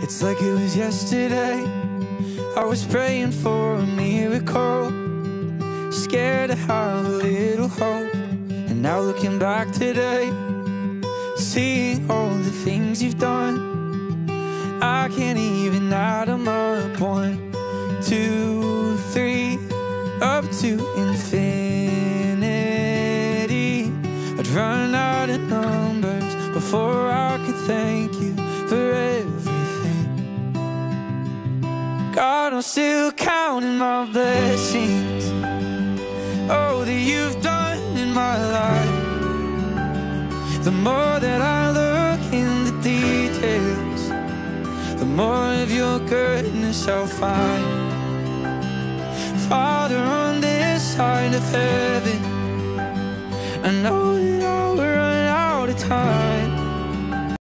It's like it was yesterday. I was praying for a miracle. Scared to have a little hope. And now looking back today, seeing all the things you've done, I can't even add them up. One, two, three, up to infinity. I'd run out of numbers before I could thank you God, I'm still counting my blessings. Oh, that you've done in my life. The more that I look in the details, the more of your goodness I'll find. Father, on this side of heaven, I know that